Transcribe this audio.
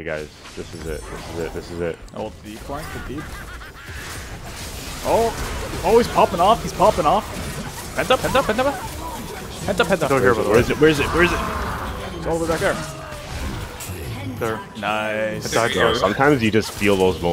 Okay, guys, this is it. This is it. This is it. Oh, deep flank, the deep. Oh, oh, he's popping off. He's popping off. Pent up, pent up, pent up. Pent up, Don't hear about Where is it? Where is it? Where is it? It's all the way back there. There. Nice. sometimes you just feel those moments.